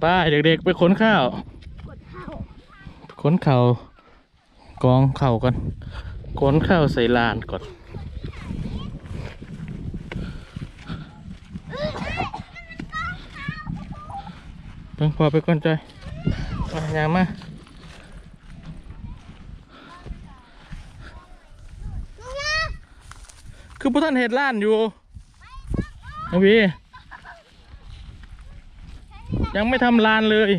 ไป้าเด็กๆไปขนข้าวกดเข้าขนข้าวกองข้าวก่อนขนข้าวใส่ลานก่อนเพิ่งพอไปก่อนใจมายางมาคือพวกท่านเห็ดล้านอยู่น้องพี่ ยังไม่ทำลานเลย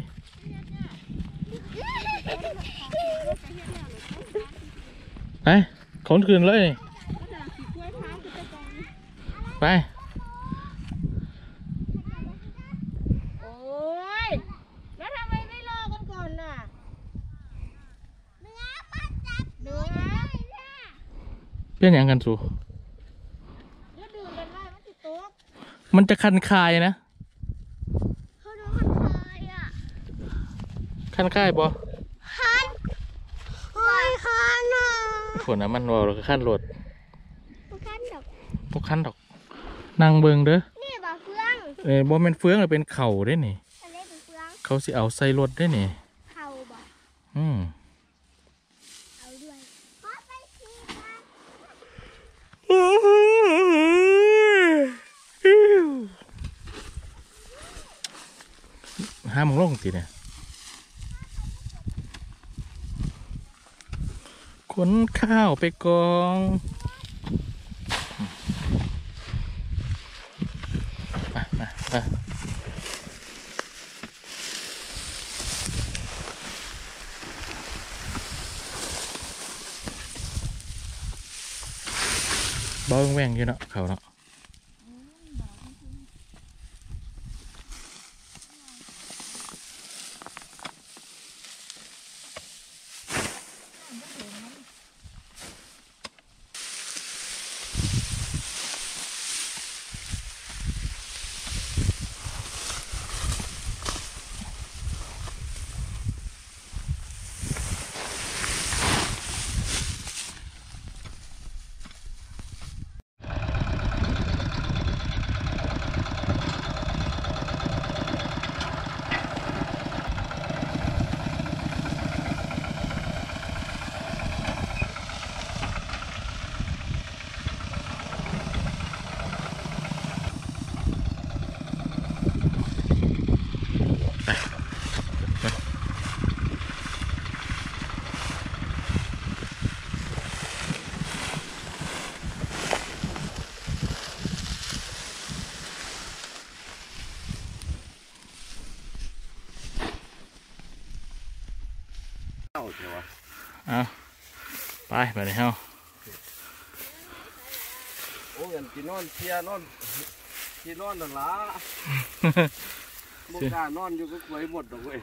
ไปขนคืนเลย ไป โอ้ย แล้วทำไมไม่รอกันก่อนน่ะเนื้อมันจับเนื้อเป็นอย่างกันสูแล้วดื่มกันได้มันติดโต๊ะมันจะคันคายนะ เขาโดนคันคายอะ คันคายบ่คันโอ้ยคันอะฝนน้ำมันวอลคันรถคันดอกพวกคันดอกนั่งเบิงเด้อนี่บ่เฟืองเอ้ยบ่แม่นเฟืองหรือเป็นเข่าได้นี่อะไรเป็นเฟืองเขาสิเอาใส่รถได้นี่เข่าบ่อืมเอาด้วยขอไปทีครับห้ามงลงสิเนี่ย ขนข้าวไปกอง มามามาเบาแหว่งอยู่เนาะเขาเนาะ ไปไปเลยเฮาโอ้ยอันที่นอนเชียร์นอนที่นอนนั่นล่ะมุกล้านอนอยู่ก็ไว้หมดดอกเว้ย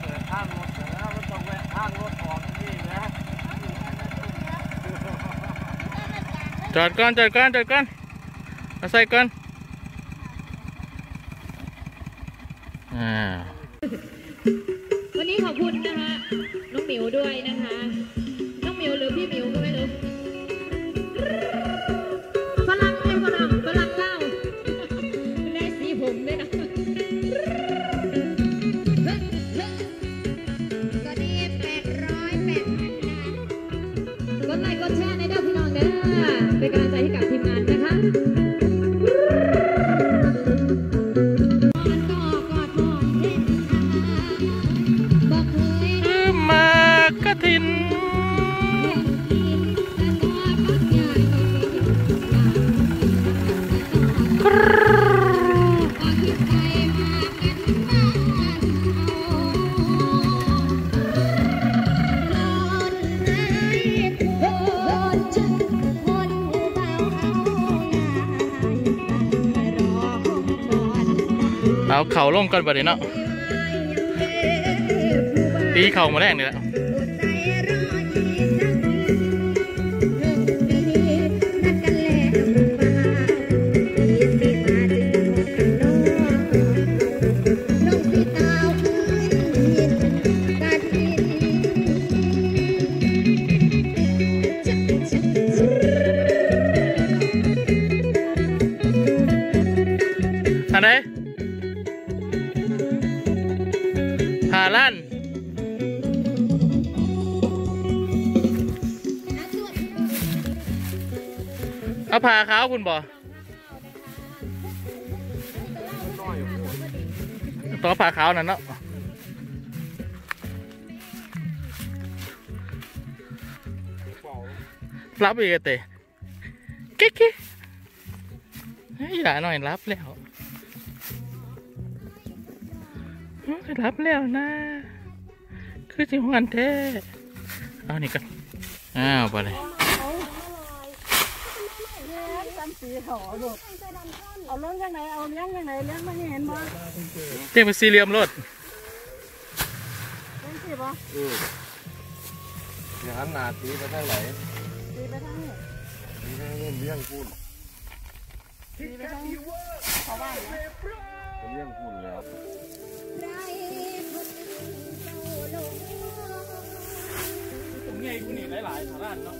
เปิดทางรถแล้วมันต้องแวะทางรถออกนี่นะ จอดก่อนจอดก่อนจอดก่อนเอาใส่ก่อนอ่าวันนี้ขอบคุณนะคะน้องหมิวด้วยนะคะ น้องหมิวหรือพี่หมิวก็ไม่รู้ เป็นกำลังใจให้กับ เอาเข่าลงกันบัดนี้เนาะตีเข่ามาแรกนี่แหละ เอาผ่าขาคุณบ่ต่อผ่าขานั่นเนาะรับอีกเตะเก๊กเฮ้ยอย่าหน่อยรับแล้วรับแล้วนะ คือจิงหันแท้ เอานี่กัน อ้าวไปเลย สันสีหอลูกเอาเลี้ยงยังไงเอาเลี้ยงยังไงเลี้ยงไม่เห็นบ่เรียเป็นสี่เหลี่ยมรถเลี้ยงสิบ่อืมอย่างนั้นหนาตีไปทางไหนตีไปทางนี้ตีไปทางนู้เลี้ยงพูนตีไปทางชาวบ้านนะเลี้ยงพูนแล้วผมไงคุณนี่หลายๆฐานเนาะ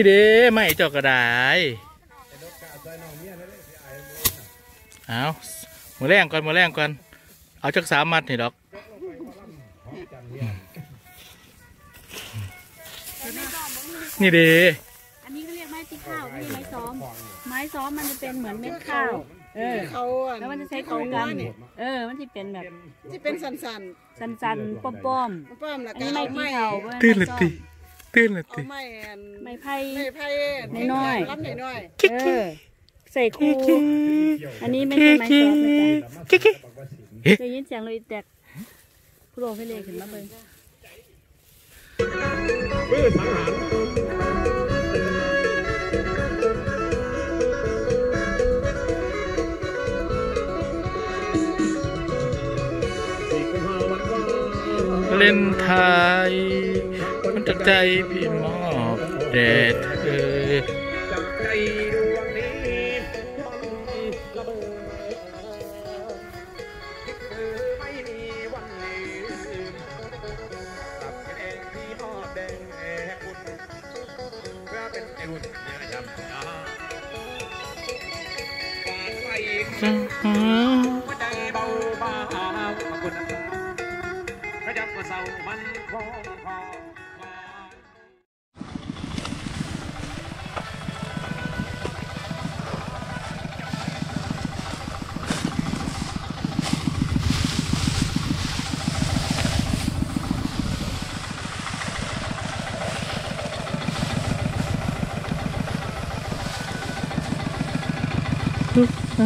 นี่เด้ไม่จ้ากระไดเอาหมูแรงก่อนหมูแรงก่อน เอาจักสามมัดนี่ดอกนี่เด้อันนี้ก็เรียกไม้ตีข้าวไม่ไม้ซ้อม ไม้ซ้อมมันจะเป็นเหมือนเม็ดข้าว เออแล้วมันจะใช้ตรงกันเออ มันจะเป็นแบบจะเป็นสันสันสันสันป้อมป้อมป้อมแล้วก็ไม้ตีข้าวตื้นเลยตี ตื่นละติเอาไม้อันไม้ไผ่ ไม้ไผ่น้อยๆรับน้อยเออใส่คูอันนี้ไม่ใช่ไม้ซ้อมนะจ๊ะกิ๊กกิ๊กได้ยินเสียงเลยแตกผู้โลให้เลยขึ้นมาเบิ่งเล่นไทยมัน จากใจพี่มอบแด่เธอจะหาเอ้ยเอาหมดแล้ววันนี้แต่ว่าน่าจะเบิด หร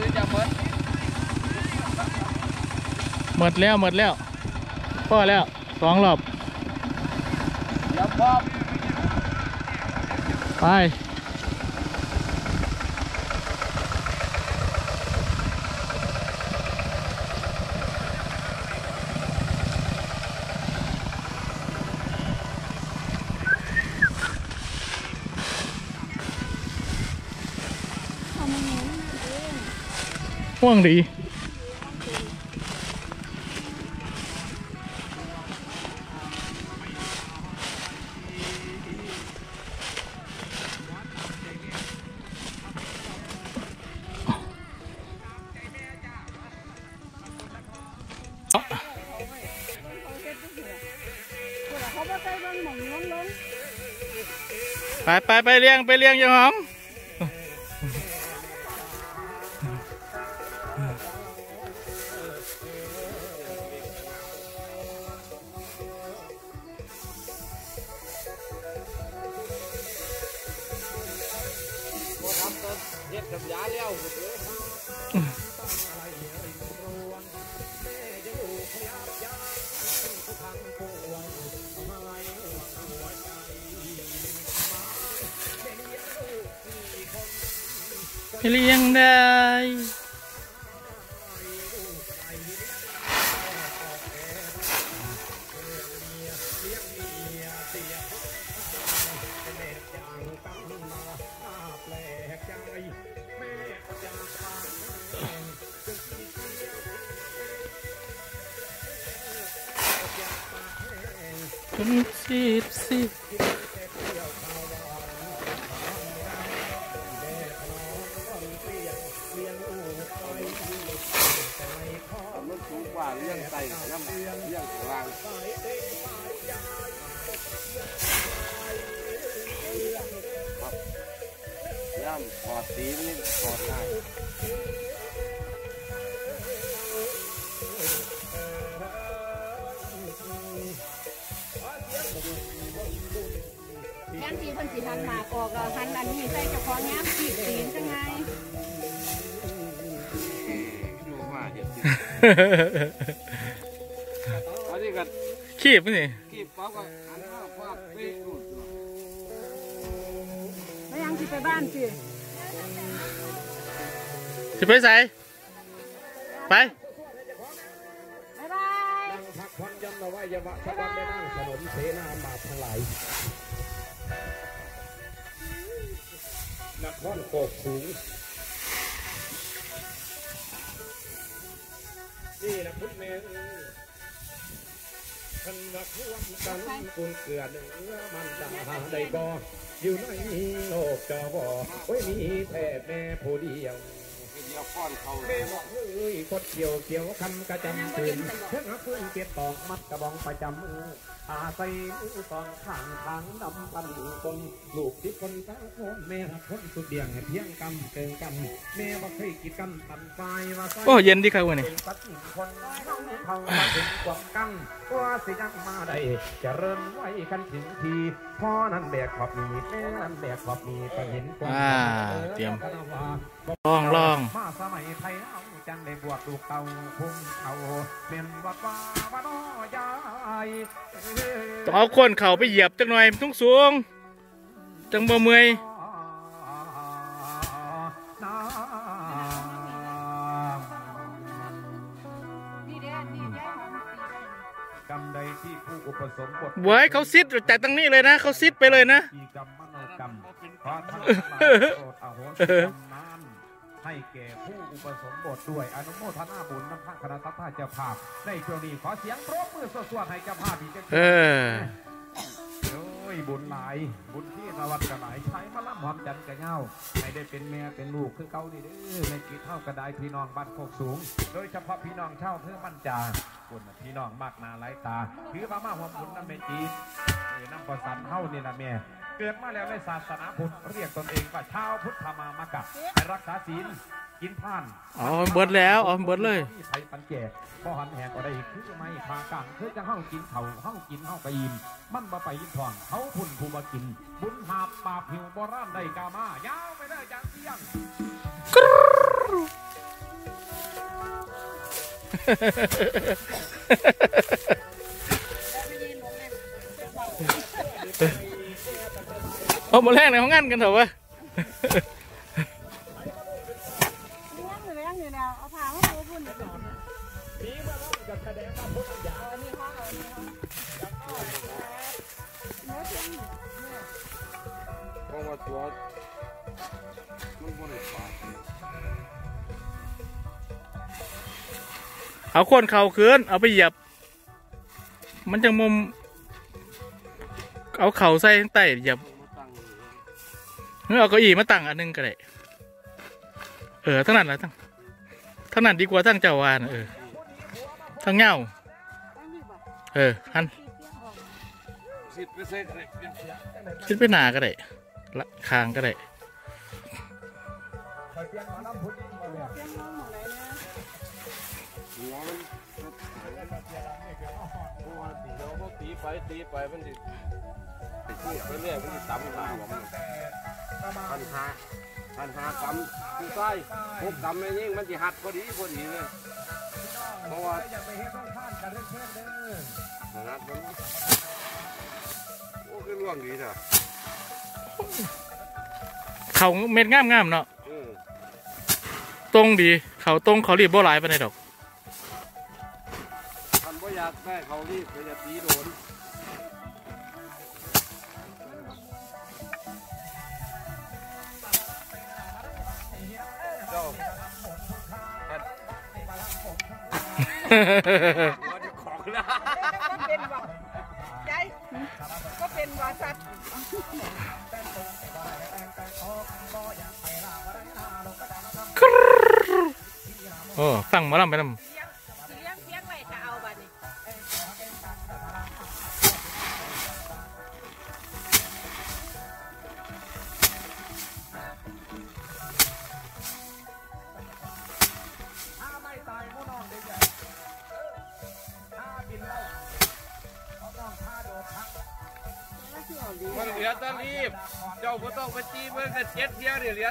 ือจะเบิดหมดแล้วหมดแล้วพอแล้วสองรอบ เดี๋ยวพร้อม ไปห่วงดี ไปไปไปเลี้ยงไปเลี้ยงยังหอม คุณ ยันทีเพิ่นสิทันหมากออกแล้วหันอันนี้ใส่เจ้าของย้ำขีดตีนจังไงดูมาเห็นสิอันนี้ก็ขีบนี่กีบปั๊บก็อันว่าฟาดเป๊ะหลุดแล้วยังสิไปบ้านสิสิไปใส่ไป พัยวัยวะชวันได้นั่งสนมเสนาบาททั้งหลายนครโคกสูงนี่แหละพุทธแม่เอ้ยฉันรักร่วมกันกุนเกลือเนื้อมันจะหาได้บ่อยู่ในโลกจอบอโอ้มีแท้แม่ผู้เดียว เดียวป้อนเขาแม่บอกเฮ้ยคดเกี่ยวเกี่ยวคำกระจำปืนเพิ่งหาปืนเก็บตอกมัดกระบองประจำมืออาใส่มือสองข้างทางดำปันคนลูกที่คนสาวคนแม่หักคนสุดเดียงให้เพียงกำเกินกันแม่บอกเคยกิดกันตันไฟว่าไฟโอ้เย็นดีครับวันนี้เป็นปัดคนเขามาถึงความกังว่าสิยังมาได้เจะเริ่มไว้กันถึงทีพ่อนั้นแบกขอบมีแม่นั้นแบกขอบมีก็เห็นความอ่าเตรียมกันว่า ลองลองมาสมัยไทยเอาจังได้บวกลูกเต่าพุ่งเขาเป็นวัดว่าว่าน้อยายต้องเอาคนเข่าไปเหยียบจังหน่อยมันต้องสูงจังบ่เมื่อยน้นี่เด้นี่เด้กำใดที่ผู้อุปสมบทเว้ยเขาซิดจากตรงนี้เลยนะ เขาซิดไปเลยนะ ให้แก่ผู้อุปสมบทด้วยอนุโมทนาบุญน้ำพระคณะสัตยาเจ้าภาพในช่วงนี้ขอเสียงปรบมือสวดๆให้เจ้าภาพอีกจังเออโอ้ยบุญหลายบุญที่นวัดกระหลายใช้มาล่ำหอมจันทร์กระเงาให้ได้เป็นแม่เป็นลูกคือเก่านี่เด้อในกีเท่ากระไดพี่น้องบ้านโคกสูง โดยเฉพาะพี่น้องเช่าเพื่อมั่นจาคนน่ะพี่น้องมากหนาหลายตาถือพระมาหอมบุญน้ำเมจีเออน้ำประสันเฮ้านี่นะแม่ เกิดมาแล้วในศาสนาพุทธเรียกตนเองว่าชาวพุทธมามากะให้รักษาศีลกินท่านเอาเบิดแล้วเอาเบิดเลยมีไผปันแก่บ่หันแหงก็ได้คือไม่พากลางคือจะเฮากินเขาเฮากินเฮากะยิมมันบ่ไปยินทองเขาพุ่นผู้บ่กิน บุญหาบปราบหิวโบราณได้กามายาวไปเลยจังเที่ยง เอามาแรกในห้องงานกันเถอะวะเลี้ยงอยู่เลี้ยงอยู่แล้วเอาผามาปูพุ่นเดี๋ยวก่อนนี่มาแล้วจะแสดงว่าพุ่นยาอันเอาข้นเพราะว่าตัวมันบริสุทธิ์เอาคนเข่าคืนเอาไปเหยียบ มันจะมุม เอาเข่าใส่ข้างใต้เหยียบ เอาเก้าอี้มาตั้งอันหนึงก็ได้เออทั้งนั้นแหละทั้งทั้งนั้นดีกว่าทั้งเจ้าวานเออทั้งเงานเออหันที่เปี้ยออกสิบเปอร์เซ็นต์เลยเป็นเสียคิดไปหนาก็ได้ละคางก็ได้คอยเพียงกระว่าตีไปตีไปมันสิไปเรื่อยมันสิตำหนาขอ งมันปัญหาปัญหากรรมคือใต้พวกกรรมไม่ยิ่งมันสิหัดพอดีพอดีเลยเพราะว่าอย่าไปเฮ็ดต้องท่านกันเพื่อนเด้อนัดมันโอ้คือล่วงดีเถอะเขาเม็ดงามงามเนาะตรงดีเขาตรงเขารีบบ่หลายไปในดอกท่านบ่อยากได้เขารีบก็จะตีโดน ของละก็เป็นว่าใจก็เป็นว่าสัตว์โอ้ตั้งมาลำไปนำ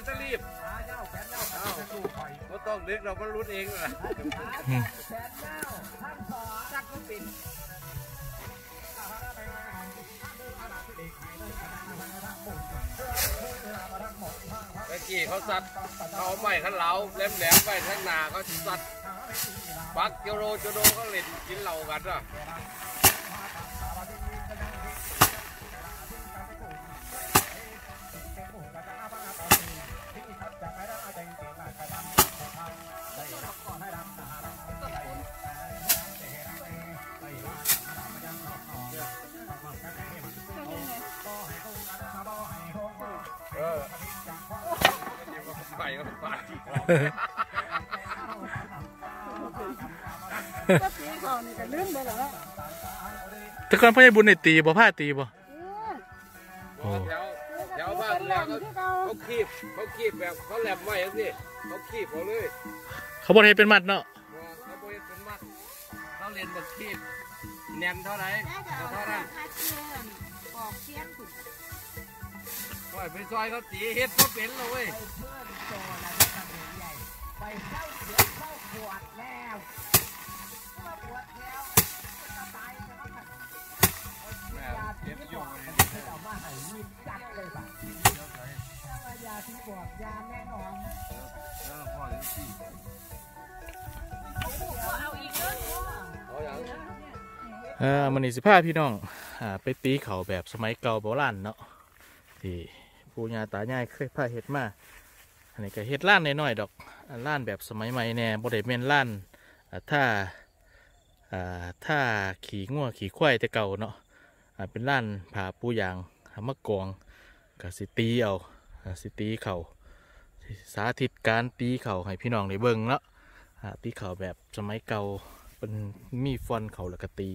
ที่ยวเนี่ยเหลือแตะรีบหาเจ้าแขนเจ้าเขาจะสู้ไฟบ่ต้องนึกเรามันรุดเองล่ะตว์ก็เป็นเมื่อกี้เขาสัตว์เขาเอาไม้ขันเหลาแหลมๆไปทั้งนาเขาสัตว์ปักเจโรโจโดก็เล่นกินเหล้ากันอะ แล้วแต่ก่อนพ่อใหญ่บุญในตีบ่ผ้าตีบ่เออแถวแถวบ้านเป็นแหลแล้วเขาที่เขาขีบเขาคีบแบบเขาแหลมไว้ยังสิเขาคีบเขาเลย เขาบ่ได้เป็นมัดเนาะเขาโบยเป็นมัดเขาเรียนบบคีบแน่นเท่าไหร่น่าจะก็เอาเท่านั้นคาเทีย นปอกเทียนขุดปล่อยไปซอยเขาตีเฮ็ดเขาเป็นเลยเว้ยเอาอย่างเออมันนี่สิพาพี่น้องอ่าไปตีเขาแบบสมัยเก่าโบราณเนาะที่ปู่ย่าตายายเคยพาเฮ็ดมาอันนี้ก็เฮ็ดล้านน้อยๆดอก ล้านแบบสมัยใหม่แน่บ่ได้แม่นล้านอ่าถ้าอ่าถ้าขี่งัวขี่ควายแต่เก่าเนาะเป็นล้านผาปูยางมากองก็สิตีเอาสิตีเขาสิสาธิตการตีเข่าให้พี่น้องได้เบิ่งเนาะตีเข่าแบบสมัยเก่าเป็นมีฟอนเข่าแล้วก็ตี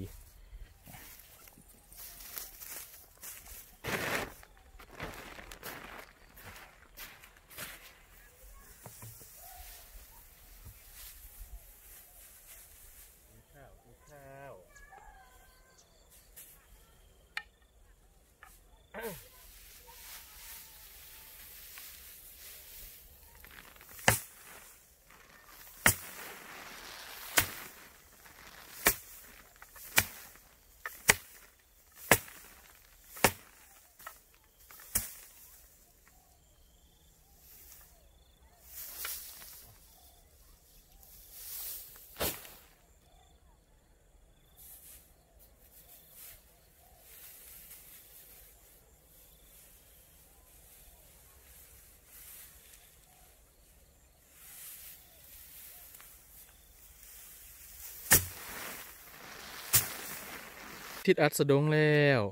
ทิศอัสดงแล้ว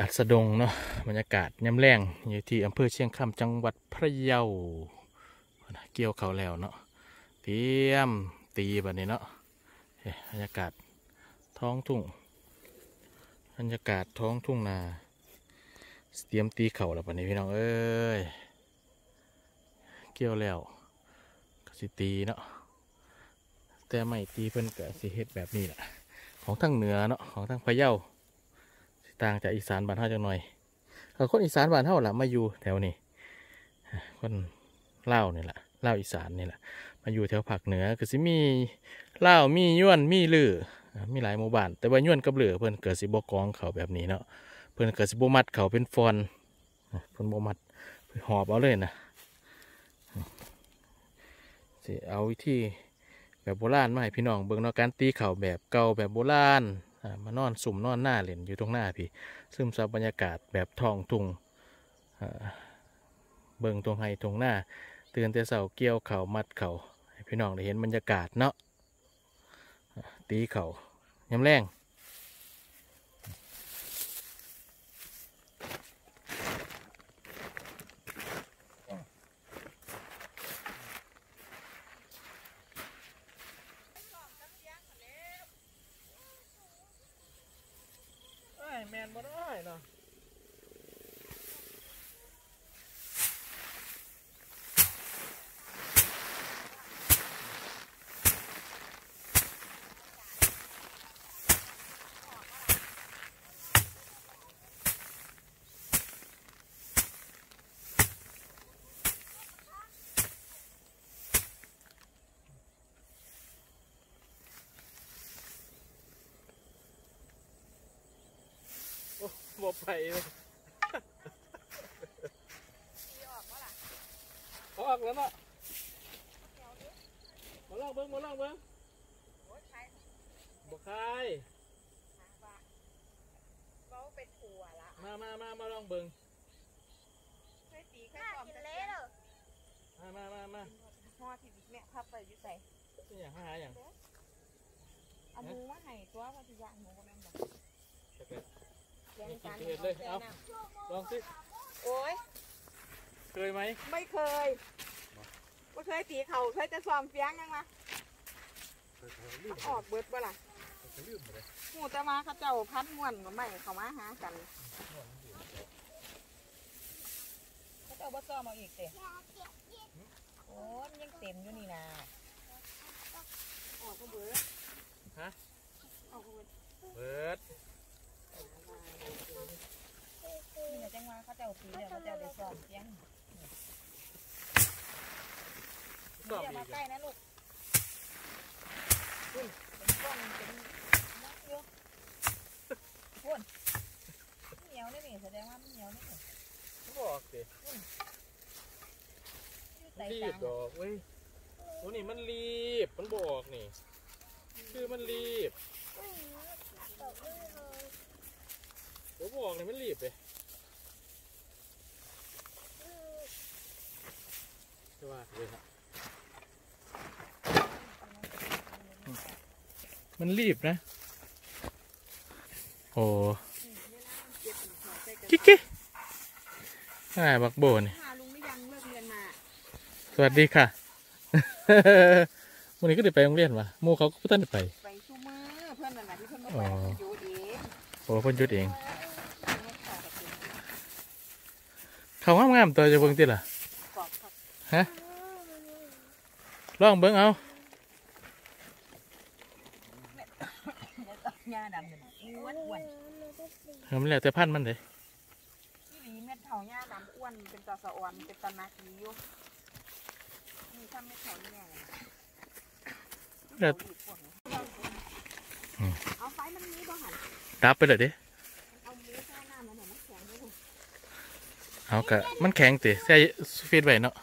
อัสดงเนาะบรรยากาศย่ำแรงอยู่ที่อำเภอเชียงคำจังหวัดพะเยาเกี่ยวเขาแล้วเนาะเตรียมตีแบบนี้เนาะบรรยากาศท้องทุ่งบรรยากาศท้องทุ่งนาเตรียมตีเข่าแล้วแบบนี้พี่น้องเอ้ยเกี่ยวแล้วก็สิตีเนาะแต่ไม่ตีเพิ่นก็สิเฮ็ดแบบนี้แหละ ของทางเหนือเนาะของทางพะเยาสิต่างจากอีสานบ้านเฮาจังหน่อยเอาคนอีสานบ้านเฮาล่ะมาอยู่แถวนี้คนเล่านี่แหละเล่าอีสานนี่แหละมาอยู่แถวภาคเหนือก็สิมีเล่ามีย้วนมีลือมีหลายหมู่บ้านแต่ว่าย้วนกับลือเพิ่นเกิดสิบกองเขาแบบนี้เนาะเพิ่นเกิดสิบมัดเขาเป็นฟอนเพิ่นบมัดหอบเอาเลยนะสิเอาวิธี แบบโบราณมาให้พี่น้องเบิ่งเนาะการตีเข่าแบบเก่าแบบโบราณอ่ามานอนสุ่มนอนหน้าเล่นอยู่ตรงหน้าพี่ซึมซับบรรยากาศแบบทองทุงอ่าเบิ่งตรงไห้ตรงหน้าเตือนแต่เสาเกี่ยวเข่ามัดเข่าให้พี่น้องได้เห็นบรรยากาศเนาะตีเข่ายำแรงแมนบ่ได้เนาะ บ่ไปเลยออกแล้วเนาะมาลองเบิ้งมาลองเบิ้งบ่คายเขาเป็นถั่วละมามามามาลองเบิ้งไม่ตีแค่ความจะเละเลยมามามามาห่อที่แม่พับไปอยู่ใส่นี่อย่างหาอย่างเอาหมูมาให้ตัวว่าจะย่างหมูก็แม่นบอก จะเป็นแกงกินกันเห็ดเลยเอาลองสิโอ้ยเคยไหมไม่เคยไม่เคยตีเขาเคยจะซ้อมเฟียงยังนะออกเบิดบ่ล่ะหมูแต่มาเขาเจ้าพัดม่วนกับไม่เขามาหากันเขาจะเอาบัซ้อมเอาอีกเต็โอ้ยมันยังเต็มอยู่นี่นะออกก็เบิดฮะออกก็เบิดเบิด นี่นะจังว่าเขาจะเอาปีเนี่เขาจะเอาได้ซ้อมเพียงสอบอย่ามาใกล้นะลูกอุ้ยเป็นก้อนเป็นนักเยอะพุ่นเหนียวนี่นี่แสดงว่ามันเหนียวนี่บอกสิใส่รีจาบดอกเว้ยโอ้นี่มันรีบ มันบอกนี่ คือมันรีบเดี๋ย วบอกนี่มันรีบเลยใช่ป่ะเลยครับมันรีบนะ โอ้กิ๊กกิ๊กอ่าบักโบนี่พาลุงหรือยังเลิกเรียนมา สวัสดีค่ะวันนี้ก็ได้ไปโรงเรียนวะหมู่เขาก็บ่ทันได้ไป ไปชูมือเพื่อนนั่นแหละที่เพื่อนมาอ๋ไปออยู่เองโอ้เพิ่นหยุดเอง เขางามๆตัวจะเบิ่งติล่ะกรอบผักฮะลองเบิ่งเอาหญ้าดำเนี่ยอ้วนอ้วนเออมันแล้วแต่พันธุ์มันเลยที่หลีเม็ดเถาหญ้าดำอ้วนเป็นตาสะออนเป็นตานักดีอยู่นี่ถ้าไม่เถาเนี่ยแล้วเอาไฟมันมีบ่หันดับไปเลยเด้ เอามือแช่น้ำมันหน่อยมันแข็งด้วยลูก เอากะมันแข็งติใส่ฟีดไว้เนาะ